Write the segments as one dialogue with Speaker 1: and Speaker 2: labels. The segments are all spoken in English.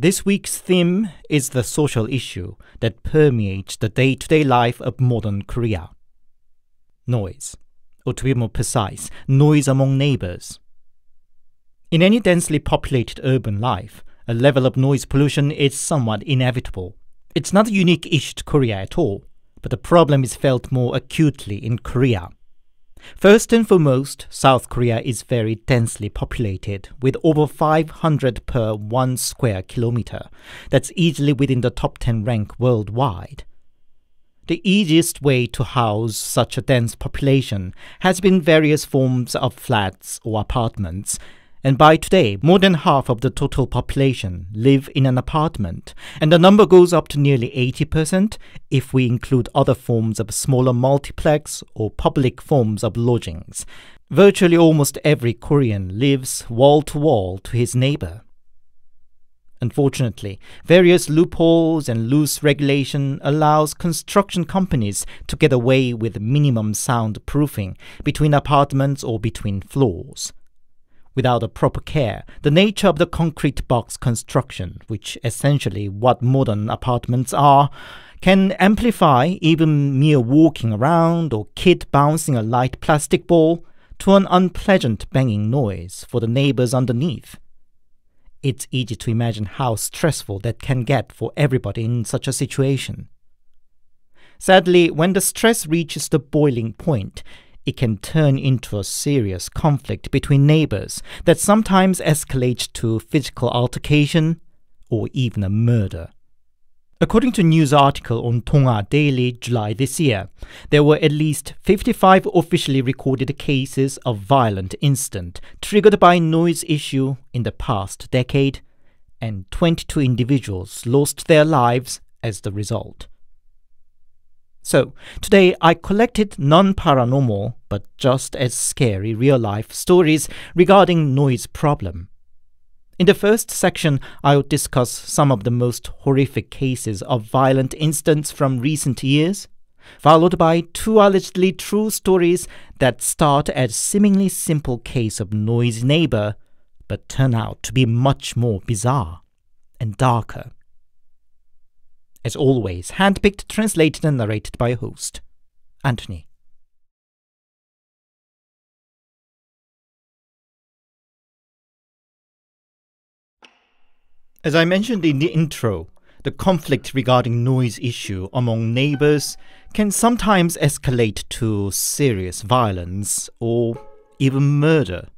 Speaker 1: This week's theme is the social issue that permeates the day to day life of modern Korea noise, or to be more precise, noise among neighbors. In any densely populated urban life, a level of noise pollution is somewhat inevitable. It's not a unique issue to Korea at all, but the problem is felt more acutely in Korea. First and foremost, South Korea is very densely populated, with over 500 per 1 square kilometer. That's easily within the top 10 rank worldwide. The easiest way to house such a dense population has been various forms of flats or apartments, and by today, more than half of the total population live in an apartment, and the number goes up to nearly 80% if we include other forms of smaller multiplex or public forms of lodgings. Virtually almost every Korean lives wall to wall to his neighbor. Unfortunately, various loopholes and loose regulation allows construction companies to get away with minimum soundproofing between apartments or between floors without a proper care. The nature of the concrete box construction, which essentially what modern apartments are, can amplify even mere walking around or kid bouncing a light plastic ball to an unpleasant banging noise for the neighbors underneath. It's easy to imagine how stressful that can get for everybody in such a situation. Sadly, when the stress reaches the boiling point, it can turn into a serious conflict between neighbors that sometimes escalates to physical altercation or even a murder. According to a news article on Donga Daily July this year, there were at least 55 officially recorded cases of violent incident triggered by noise issue in the past decade, and 22 individuals lost their lives as the result. So, today I collected non paranormal but just as scary real life stories regarding noise problem. In the first section, I'll discuss some of the most horrific cases of violent incidents from recent years, followed by two allegedly true stories that start as seemingly simple case of noisy neighbor but turn out to be much more bizarre and darker. As always, handpicked, translated, and narrated by host. Anthony. As I mentioned in the intro, the conflict regarding noise issue among neighbors can sometimes escalate to serious violence or even murder.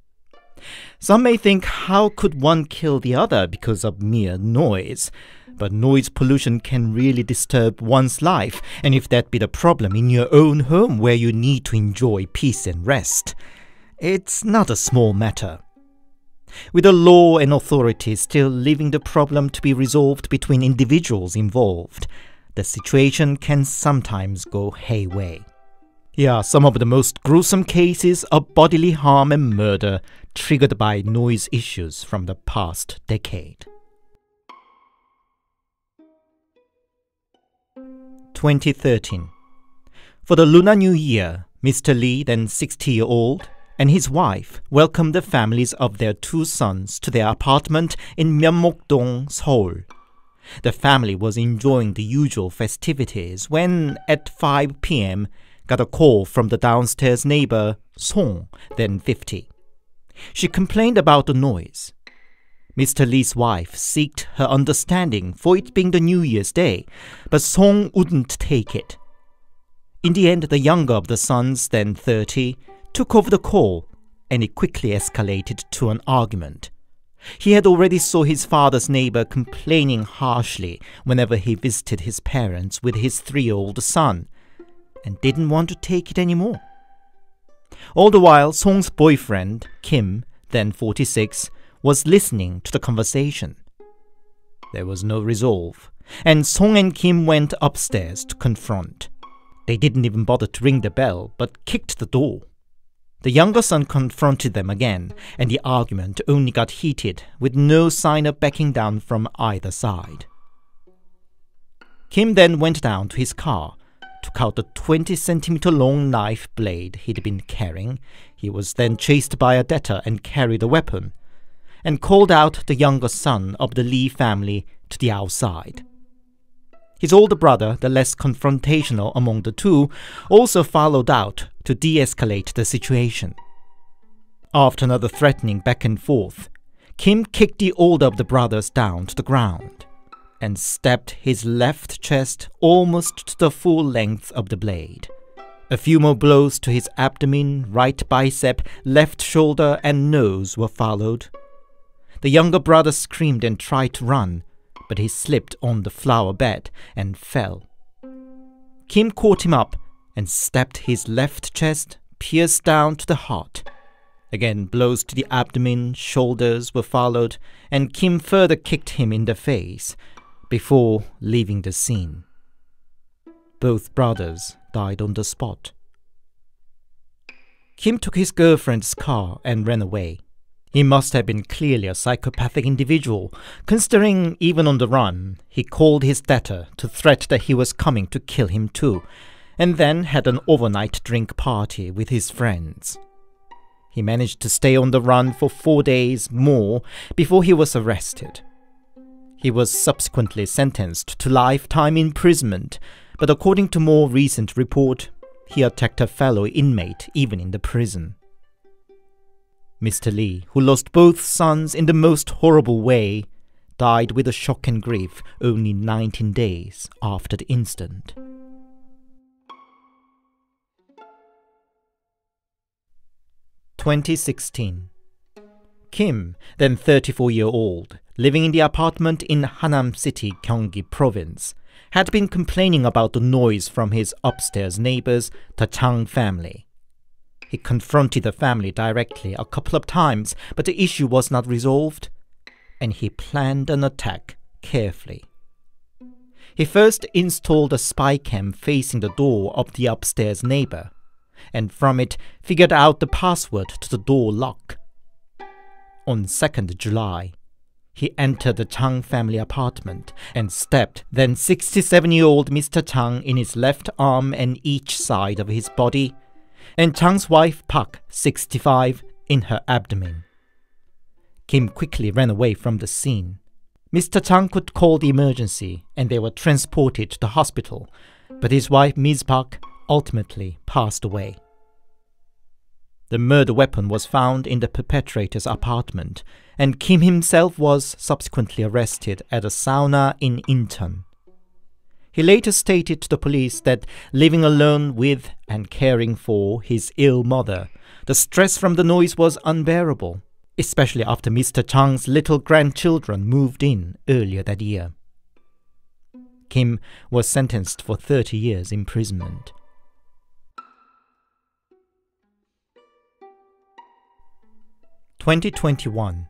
Speaker 1: Some may think how could one kill the other because of mere noise? But noise pollution can really disturb one's life, and if that be the problem in your own home where you need to enjoy peace and rest, it's not a small matter. With the law and authorities still leaving the problem to be resolved between individuals involved, the situation can sometimes go hayway. Here are some of the most gruesome cases of bodily harm and murder triggered by noise issues from the past decade. 2013. For the Lunar New Year, Mr. Lee, then 60 year old, and his wife welcomed the families of their two sons to their apartment in Myeonmok-dong, Seoul. The family was enjoying the usual festivities when, at 5 p.m., got a call from the downstairs neighbor, Song, then 50. She complained about the noise. Mr. Lee's wife sought her understanding for it being the New Year's Day, but Song wouldn't take it. In the end, the younger of the sons, then 30, took over the call, and it quickly escalated to an argument. He had already saw his father's neighbor complaining harshly whenever he visited his parents with his three-year-old son, and didn't want to take it anymore. All the while, Song's boyfriend, Kim, then 46, was listening to the conversation. There was no resolve, and Song and Kim went upstairs to confront. They didn't even bother to ring the bell, but kicked the door. The younger son confronted them again, and the argument only got heated, with no sign of backing down from either side. Kim then went down to his car, took out the 20 centimeter long knife blade he'd been carrying. He was then chased by a debtor and carried a weapon, and called out the younger son of the Lee family to the outside. His older brother, the less confrontational among the two, also followed out to de escalate the situation. After another threatening back and forth, Kim kicked the older of the brothers down to the ground and stabbed his left chest almost to the full length of the blade. A few more blows to his abdomen, right bicep, left shoulder, and nose were followed. The younger brother screamed and tried to run, but he slipped on the flower bed and fell. Kim caught him up and stabbed his left chest, pierced down to the heart. Again, blows to the abdomen, shoulders were followed, and Kim further kicked him in the face before leaving the scene. Both brothers died on the spot. Kim took his girlfriend's car and ran away. He must have been clearly a psychopathic individual, considering even on the run, he called his debtor to threat that he was coming to kill him too, and then had an overnight drink party with his friends. He managed to stay on the run for four days more before he was arrested. He was subsequently sentenced to lifetime imprisonment, but according to more recent report, he attacked a fellow inmate even in the prison. Mr. Lee, who lost both sons in the most horrible way, died with a shock and grief only 19 days after the incident. Twenty sixteen. Kim, then 34 year old, living in the apartment in Hanam City, Gyeonggi Province, had been complaining about the noise from his upstairs neighbors, the Chang family. He confronted the family directly a couple of times, but the issue was not resolved, and he planned an attack carefully. He first installed a spy cam facing the door of the upstairs neighbor, and from it figured out the password to the door lock. On 2nd July, he entered the Chang family apartment and stabbed then 67 year old Mr. Chang in his left arm and each side of his body and Chang's wife Park, 65, in her abdomen. Kim quickly ran away from the scene. Mr. Chang could call the emergency and they were transported to the hospital, but his wife Ms. Park ultimately passed away. The murder weapon was found in the perpetrator's apartment, and Kim himself was subsequently arrested at a sauna in Incheon. He later stated to the police that living alone with and caring for his ill mother, the stress from the noise was unbearable, especially after Mr. Chang's little grandchildren moved in earlier that year. Kim was sentenced for 30 years imprisonment. Twenty twenty one.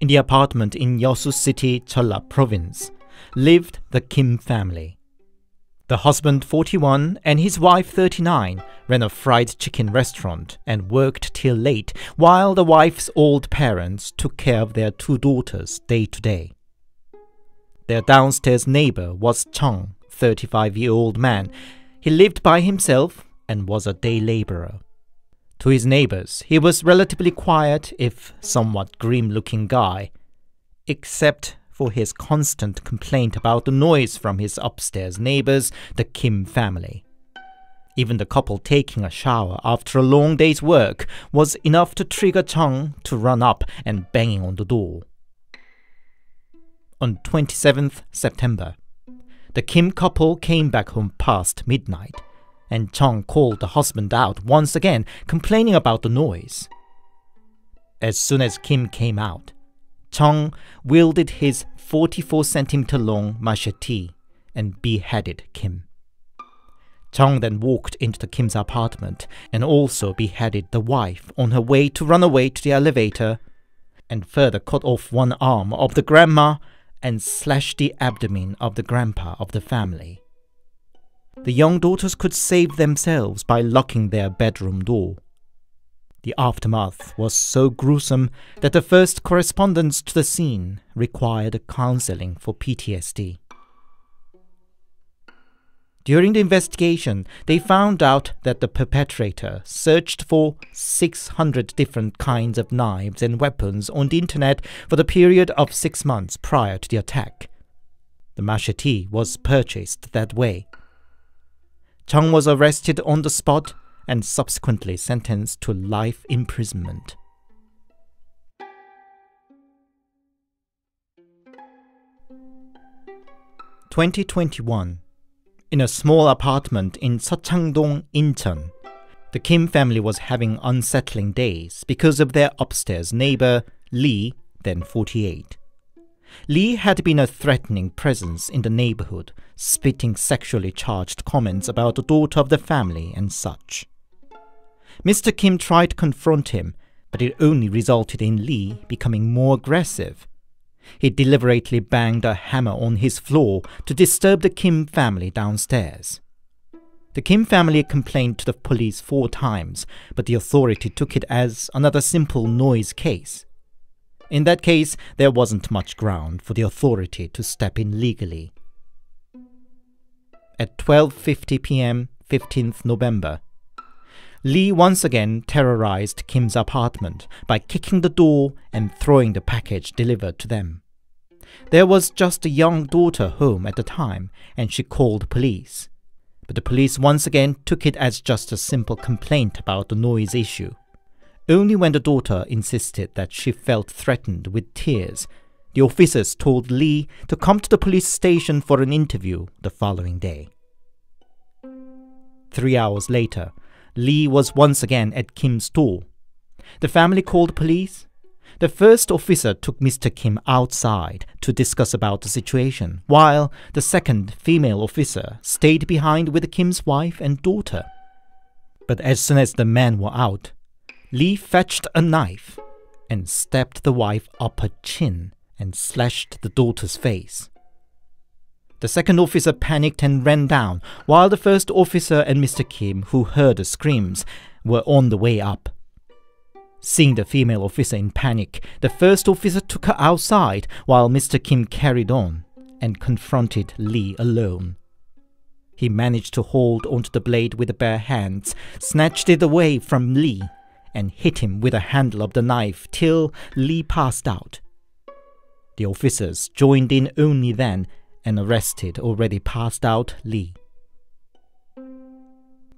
Speaker 1: In the apartment in Yosu City, Cholla Province, lived the Kim family. The husband, 41, and his wife, 39, ran a fried chicken restaurant and worked till late, while the wife's old parents took care of their two daughters day to day. Their downstairs neighbor was Chung, 35 year old man. He lived by himself and was a day laborer. To his neighbors, he was relatively quiet, if somewhat grim looking guy, except for his constant complaint about the noise from his upstairs neighbors, the Kim family. Even the couple taking a shower after a long day's work was enough to trigger Chung to run up and banging on the door. On 27th September, the Kim couple came back home past midnight, and Chung called the husband out once again, complaining about the noise. As soon as Kim came out, Chung wielded his 44 centimeter long machete and beheaded Kim. Chang then walked into the Kim's apartment and also beheaded the wife on her way to run away to the elevator, and further cut off one arm of the grandma and slashed the abdomen of the grandpa of the family. The young daughters could save themselves by locking their bedroom door. The aftermath was so gruesome that the first correspondence to the scene required counseling for PTSD. During the investigation, they found out that the perpetrator searched for 600 different kinds of knives and weapons on the internet for the period of six months prior to the attack. The machete was purchased that way. Chung was arrested on the spot and subsequently sentenced to life imprisonment. Twenty twenty one in a small apartment in Seochangdong, Incheon. The Kim family was having unsettling days because of their upstairs neighbor, Lee, then 48. Lee had been a threatening presence in the neighborhood, spitting sexually charged comments about the daughter of the family and such. Mr. Kim tried to confront him, but it only resulted in Lee becoming more aggressive he deliberately banged a hammer on his floor to disturb the Kim family downstairs. The Kim family complained to the police four times, but the authority took it as another simple noise case. In that case, there wasn't much ground for the authority to step in legally. At 12:50 p.m., 15th November, Lee once again terrorized Kim's apartment by kicking the door and throwing the package delivered to them. There was just a young daughter home at the time, and she called police. But the police once again took it as just a simple complaint about the noise issue. Only when the daughter insisted that she felt threatened with tears, the officers told Lee to come to the police station for an interview the following day. Three hours later, Lee was once again at Kim's door. The family called the police. The first officer took Mr. Kim outside to discuss about the situation, while the second female officer stayed behind with Kim's wife and daughter. But as soon as the men were out, Lee fetched a knife and stabbed the wife up her chin and slashed the daughter's face. The second officer panicked and ran down, while the first officer and Mr. Kim, who heard the screams, were on the way up. Seeing the female officer in panic, the first officer took her outside while Mr. Kim carried on and confronted Lee alone. He managed to hold onto the blade with bare hands, snatched it away from Lee, and hit him with the handle of the knife till Lee passed out. The officers joined in only then and arrested already passed out Lee.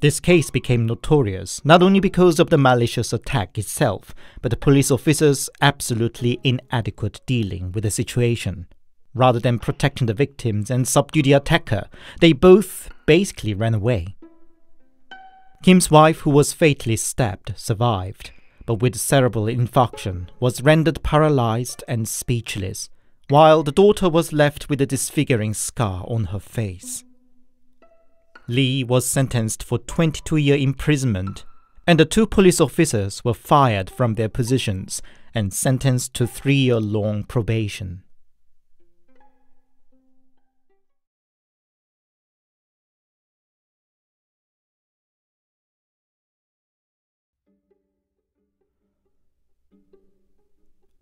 Speaker 1: This case became notorious not only because of the malicious attack itself, but the police officers' absolutely inadequate dealing with the situation. Rather than protecting the victims and subdue the attacker, they both basically ran away. Kim's wife, who was fatally stabbed, survived, but with cerebral infarction was rendered paralyzed and speechless while the daughter was left with a disfiguring scar on her face. Lee was sentenced for 22 year imprisonment, and the two police officers were fired from their positions and sentenced to three year long probation.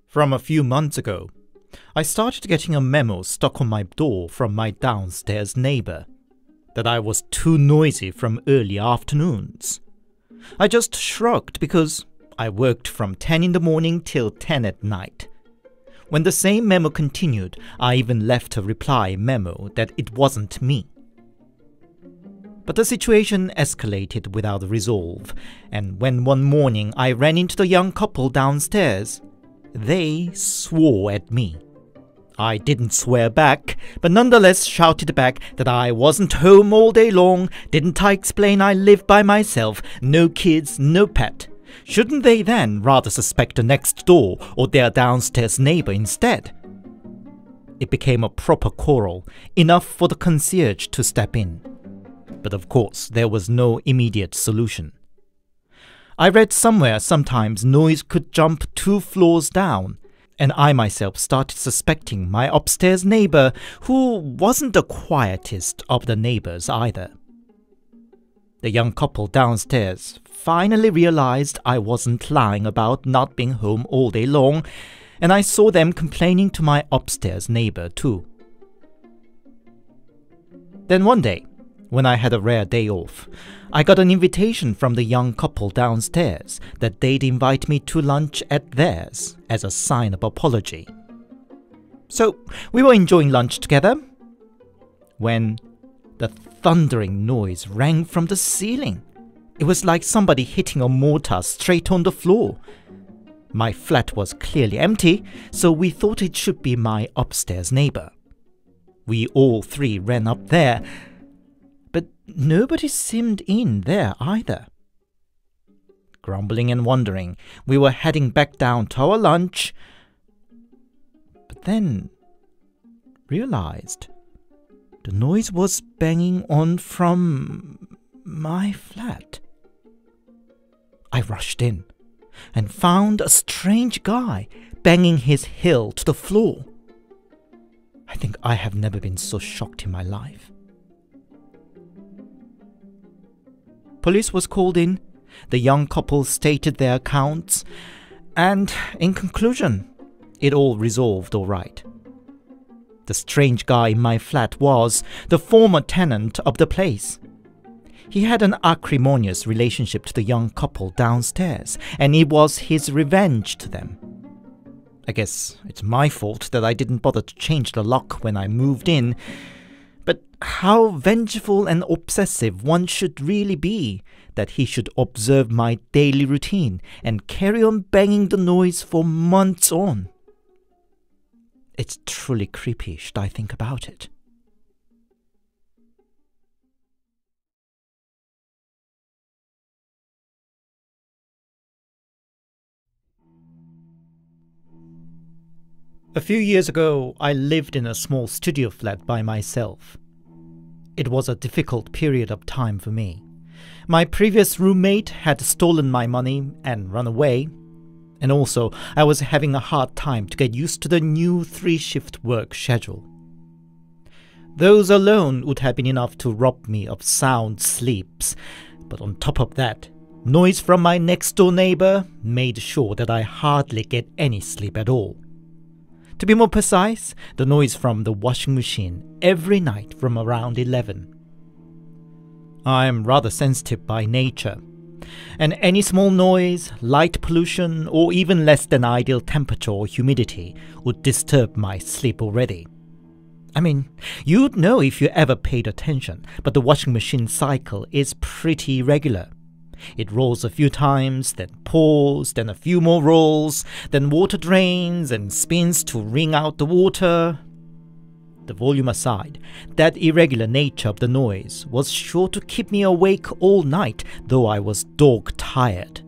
Speaker 1: From a few months ago, I started getting a memo stuck on my door from my downstairs neighbor that I was too noisy from early afternoons. I just shrugged because I worked from 10 in the morning till 10 at night. When the same memo continued, I even left a reply memo that it wasn't me. But the situation escalated without resolve, and when one morning I ran into the young couple downstairs, they swore at me. I didn't swear back, but nonetheless shouted back that I wasn't home all day long. Didn't I explain I live by myself, no kids, no pet? Shouldn't they then rather suspect the next door or their downstairs neighbor instead? It became a proper quarrel, enough for the concierge to step in. But of course, there was no immediate solution. I read somewhere sometimes noise could jump two floors down, and I myself started suspecting my upstairs neighbor, who wasn't the quietest of the neighbors either. The young couple downstairs finally realized I wasn't lying about not being home all day long, and I saw them complaining to my upstairs neighbor too. Then one day, when I had a rare day off, I got an invitation from the young couple downstairs that they'd invite me to lunch at theirs as a sign of apology. So we were enjoying lunch together when the thundering noise rang from the ceiling. It was like somebody hitting a mortar straight on the floor. My flat was clearly empty, so we thought it should be my upstairs neighbor. We all three ran up there, nobody seemed in there either. Grumbling and wondering, we were heading back down to our lunch, but then realized the noise was banging on from my flat. I rushed in and found a strange guy banging his heel to the floor. I think I have never been so shocked in my life. Police was called in, the young couple stated their accounts, and in conclusion, it all resolved all right. The strange guy in my flat was the former tenant of the place. He had an acrimonious relationship to the young couple downstairs, and it was his revenge to them. I guess it's my fault that I didn't bother to change the lock when I moved in. How vengeful and obsessive one should really be that he should observe my daily routine and carry on banging the noise for months on. It's truly creepy, should I think about it. A few years ago, I lived in a small studio flat by myself. It was a difficult period of time for me. My previous roommate had stolen my money and run away, and also I was having a hard time to get used to the new three shift work schedule. Those alone would have been enough to rob me of sound sleeps, but on top of that, noise from my next door neighbor made sure that I hardly get any sleep at all. To be more precise, the noise from the washing machine every night from around 11. I am rather sensitive by nature, and any small noise, light pollution, or even less than ideal temperature or humidity would disturb my sleep already. I mean, you'd know if you ever paid attention, but the washing machine cycle is pretty regular. It rolls a few times, then pours, then a few more rolls, then water drains and spins to wring out the water. The volume aside, that irregular nature of the noise was sure to keep me awake all night, though I was dog tired.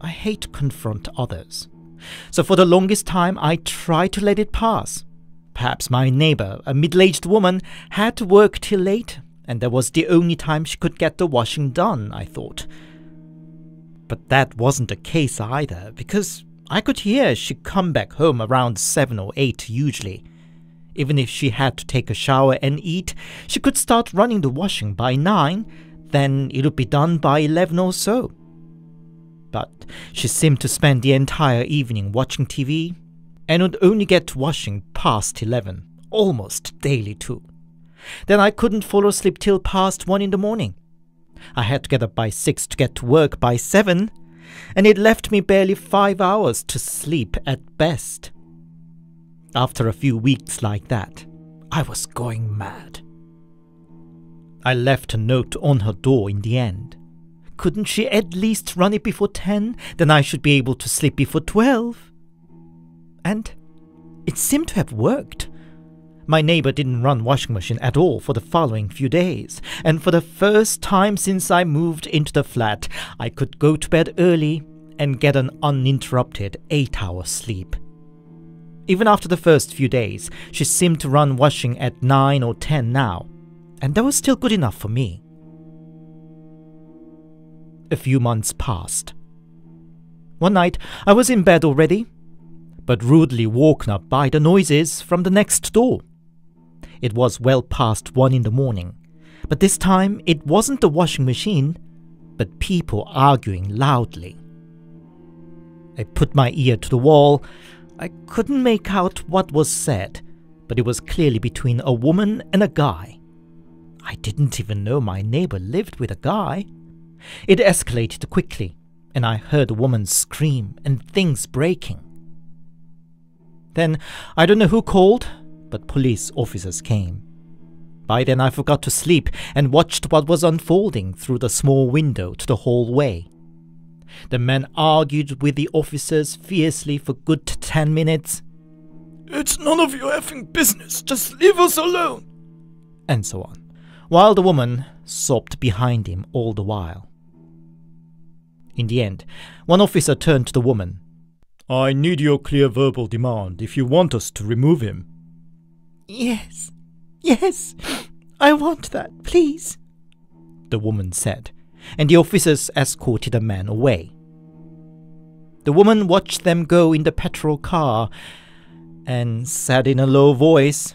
Speaker 1: I hate to confront others, so for the longest time I tried to let it pass. Perhaps my neighbor, a middle aged woman, had to work till late, and that was the only time she could get the washing done, I thought. But that wasn't the case either, because I could hear she'd come back home around 7 or 8 usually. Even if she had to take a shower and eat, she could start running the washing by 9, then it would be done by 11 or so. But she seemed to spend the entire evening watching TV, and would only get to washing past 11, almost daily too. Then I couldn't fall asleep till past one in the morning. I had to get up by six to get to work by seven, and it left me barely five hours to sleep at best. After a few weeks like that, I was going mad. I left a note on her door in the end. Couldn't she at least run it before 10? Then I should be able to sleep before 12. And it seemed to have worked. My neighbor didn't run washing machine at all for the following few days, and for the first time since I moved into the flat, I could go to bed early and get an uninterrupted 8 hour sleep. Even after the first few days, she seemed to run washing at 9 or 10 now, and that was still good enough for me. A few months passed. One night, I was in bed already, but rudely woken up by the noises from the next door. It was well past one in the morning, but this time it wasn't the washing machine, but people arguing loudly. I put my ear to the wall. I couldn't make out what was said, but it was clearly between a woman and a guy. I didn't even know my neighbor lived with a guy. It escalated quickly, and I heard a woman scream and things breaking. Then, I don't know who called, but police officers came. By then, I forgot to sleep and watched what was unfolding through the small window to the hallway. The men argued with the officers fiercely for good ten minutes.
Speaker 2: It's none of your effing business, just leave us alone!
Speaker 1: And so on, while the woman sobbed behind him all the while. In the end, one officer turned to the woman.
Speaker 2: I need your clear verbal demand if you want us to remove him.
Speaker 3: Yes, yes, I want that, please,
Speaker 1: the woman said, and the officers escorted the man away. The woman watched them go in the petrol car and said in a low voice,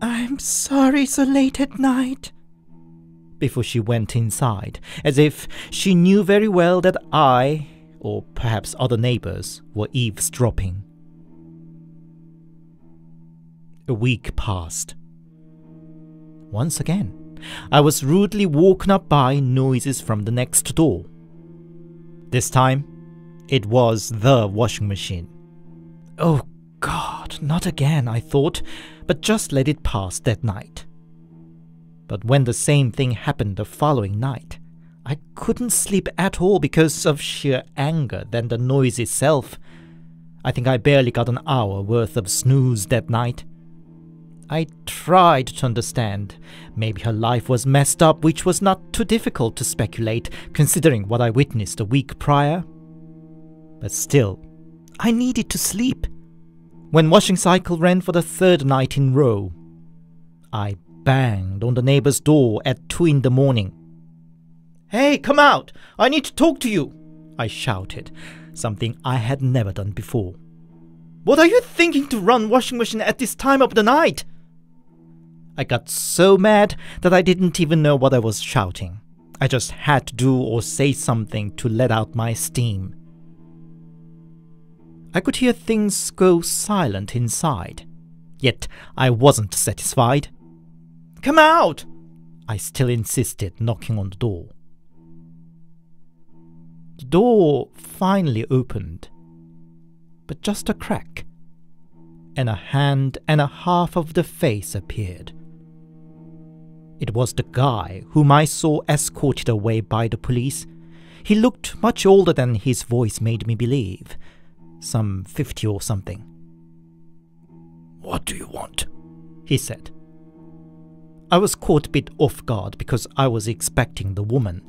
Speaker 3: I'm sorry so late at night.
Speaker 1: Before she went inside, as if she knew very well that I, or perhaps other neighbors, were eavesdropping. A week passed. Once again, I was rudely woken up by noises from the next door. This time, it was the washing machine. Oh God, not again, I thought, but just let it pass that night. But when the same thing happened the following night, I couldn't sleep at all because of sheer anger than the noise itself. I think I barely got an hour worth of snooze that night. I tried to understand. Maybe her life was messed up, which was not too difficult to speculate, considering what I witnessed a week prior. But still, I needed to sleep when washing cycle ran for the third night in row. I banged on the neighbor's door at two in the morning. Hey, come out! I need to talk to you! I shouted, something I had never done before. What are you thinking to run washing machine at this time of the night? I got so mad that I didn't even know what I was shouting. I just had to do or say something to let out my steam. I could hear things go silent inside. Yet I wasn't satisfied. Come out! I still insisted, knocking on the door. The door finally opened, but just a crack, and a hand and a half of the face appeared. It was the guy whom I saw escorted away by the police. He looked much older than his voice made me believe some fifty or something.
Speaker 2: What do you want?
Speaker 1: he said. I was caught a bit off guard because I was expecting the woman.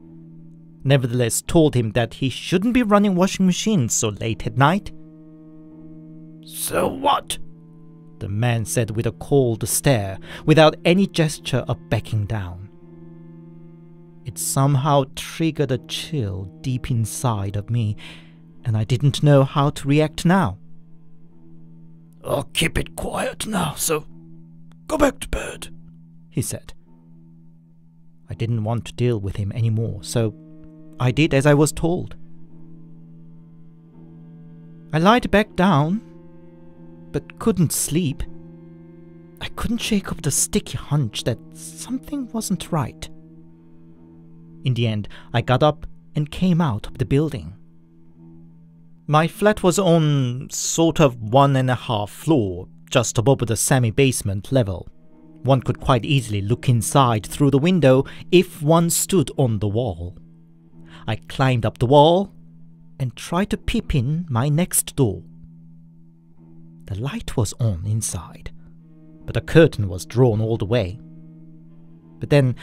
Speaker 1: Nevertheless, told him that he shouldn't be running washing machines so late at night.
Speaker 2: So what?
Speaker 1: The man said with a cold stare, without any gesture of backing down. It somehow triggered a chill deep inside of me, and I didn't know how to react now.
Speaker 2: I'll keep it quiet now, so go back to bed,
Speaker 1: he said. I didn't want to deal with him anymore, so I did as I was told. I lied back down, but couldn't sleep. I couldn't shake off the sticky hunch that something wasn't right. In the end, I got up and came out of the building. My flat was on sort of one and a half floor, just above the semi basement level. One could quite easily look inside through the window if one stood on the wall. I climbed up the wall and tried to peep in my next door. The light was on inside, but the curtain was drawn all the way. But then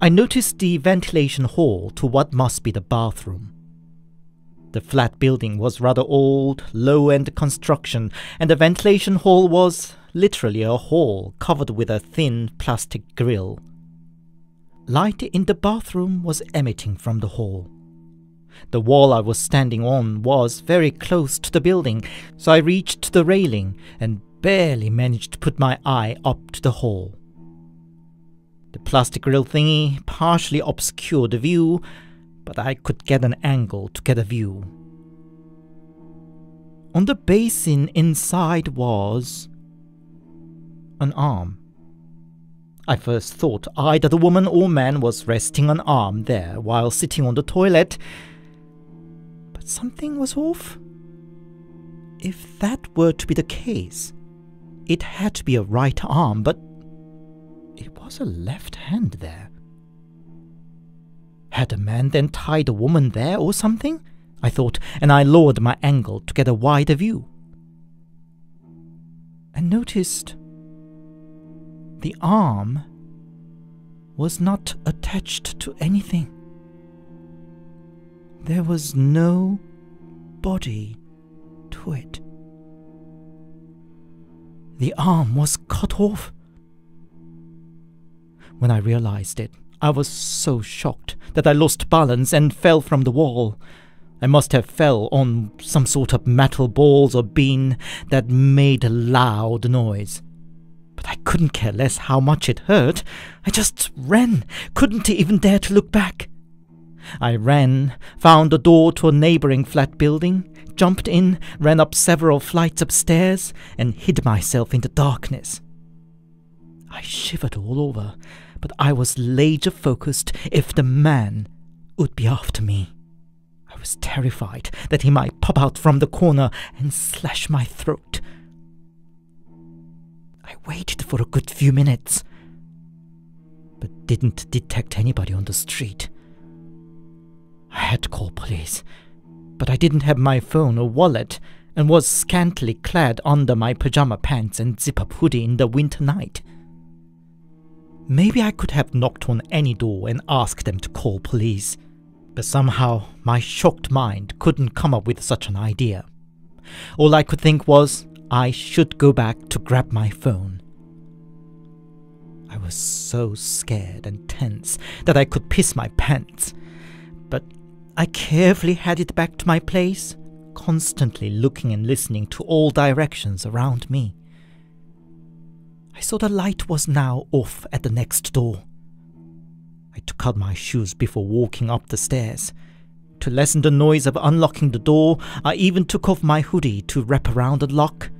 Speaker 1: I noticed the ventilation hole to what must be the bathroom. The flat building was rather old, low end construction, and the ventilation hole was literally a hole covered with a thin plastic grill. Light in the bathroom was emitting from the hole. The wall I was standing on was very close to the building, so I reached the railing and barely managed to put my eye up to the hole. The plastic grill thingy partially obscured the view, but I could get an angle to get a view. On the basin inside was an arm. I first thought either the woman or man was resting an arm there while sitting on the toilet, something was off. If that were to be the case, it had to be a right arm, but it was a left hand there. Had a man then tied a woman there or something? I thought, and I lowered my angle to get a wider view. And noticed the arm was not attached to anything. There was no body to it. The arm was cut off. When I realized it, I was so shocked that I lost balance and fell from the wall. I must have fell on some sort of metal balls or bean that made a loud noise but I couldn't care less how much it hurt. I just ran, couldn't even dare to look back. I ran, found a door to a neighboring flat building, jumped in, ran up several flights of stairs, and hid myself in the darkness. I shivered all over, but I was laser focused if the man would be after me. I was terrified that he might pop out from the corner and slash my throat. I waited for a good few minutes, but didn't detect anybody on the street. I had to call police, but I didn't have my phone or wallet and was scantily clad under my pajama pants and zip up hoodie in the winter night. Maybe I could have knocked on any door and asked them to call police, but somehow my shocked mind couldn't come up with such an idea. All I could think was I should go back to grab my phone. I was so scared and tense that I could piss my pants, but I carefully had it back to my place, constantly looking and listening to all directions around me. I saw the light was now off at the next door. I took out my shoes before walking up the stairs. To lessen the noise of unlocking the door, I even took off my hoodie to wrap around the lock.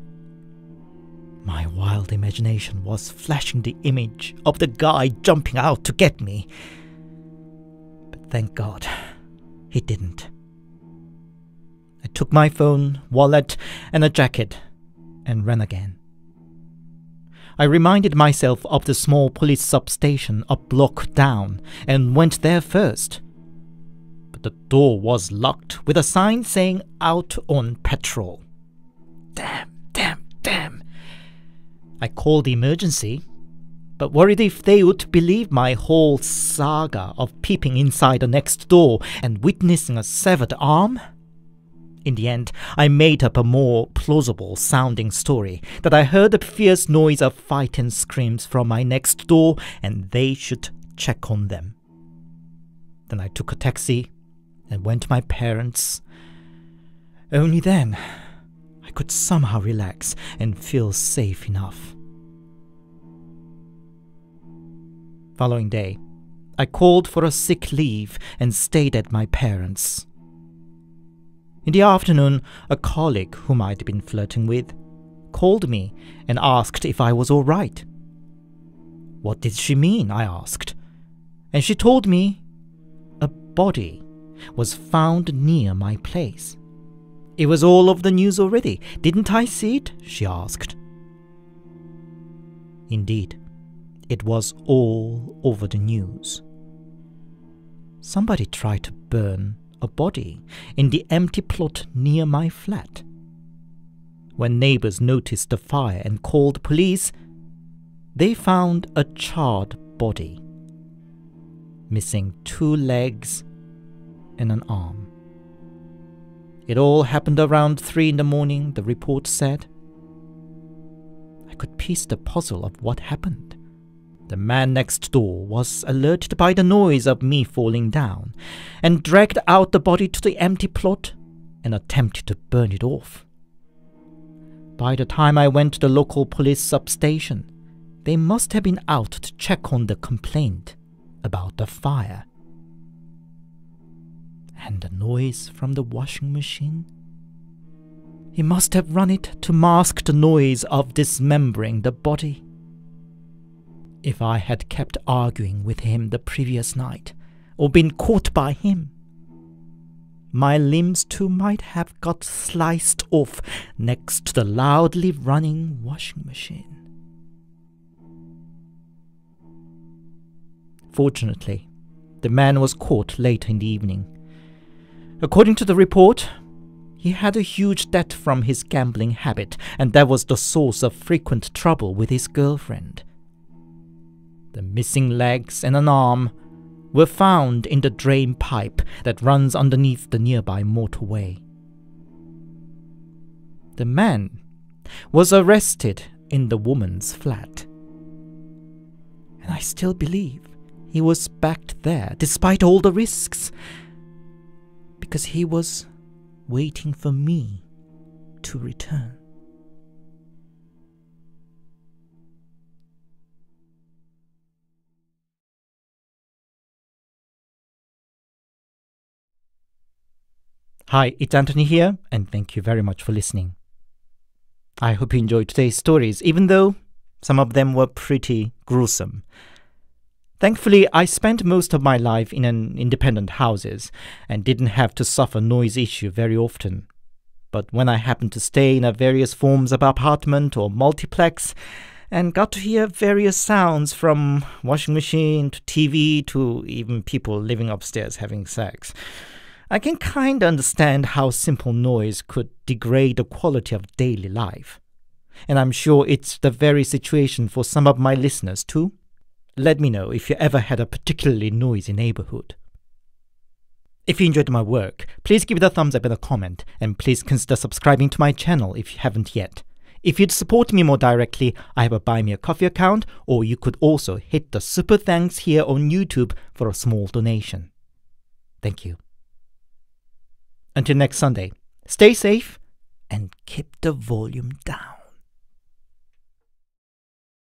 Speaker 1: My wild imagination was flashing the image of the guy jumping out to get me. But thank God, he didn't. I took my phone, wallet, and a jacket and ran again. I reminded myself of the small police substation a block down and went there first. But the door was locked with a sign saying out on patrol. Damn, damn, damn. I called the emergency, but worried if they would believe my whole saga of peeping inside the next door and witnessing a severed arm. In the end, I made up a more plausible sounding story that I heard a fierce noise of fight and screams from my next door and they should check on them. Then I took a taxi and went to my parents. Only then I could somehow relax and feel safe enough. Following day, I called for a sick leave and stayed at my parents'. In the afternoon, a colleague whom I'd been flirting with called me and asked if I was all right. What did she mean? I asked. And she told me a body was found near my place. It was all over the news already. Didn't I see it? she asked. Indeed, it was all over the news. Somebody tried to burn a body in the empty plot near my flat. When neighbors noticed the fire and called police, they found a charred body, missing two legs and an arm. It all happened around three in the morning, the report said. I could piece the puzzle of what happened. The man next door was alerted by the noise of me falling down and dragged out the body to the empty plot and attempted to burn it off. By the time I went to the local police substation, they must have been out to check on the complaint about the fire. And the noise from the washing machine? He must have run it to mask the noise of dismembering the body. If I had kept arguing with him the previous night, or been caught by him, my limbs too might have got sliced off next to the loudly running washing machine. Fortunately, the man was caught late in the evening. According to the report, he had a huge debt from his gambling habit, and that was the source of frequent trouble with his girlfriend. The missing legs and an arm were found in the drain pipe that runs underneath the nearby motorway. The man was arrested in the woman's flat. And I still believe he was back there despite all the risks. Because he was waiting for me to return. Hi, it's Anthony here, and thank you very much for listening. I hope you enjoyed today's stories, even though some of them were pretty gruesome. Thankfully, I spent most of my life in an independent houses and didn't have to suffer noise issue very often. But when I happened to stay in a various forms of apartment or multiplex and got to hear various sounds from washing machine to TV to even people living upstairs having sex, I can kind of understand how simple noise could degrade the quality of daily life. And I'm sure it's the very situation for some of my listeners too. Let me know if you ever had a particularly noisy neighborhood. If you enjoyed my work, please give it a thumbs up and a comment, and please consider subscribing to my channel if you haven't yet. If you'd support me more directly, I have a Buy Me a Coffee account, or you could also hit the super thanks here on YouTube for a small donation. Thank you. Until next Sunday, stay safe and keep the volume down.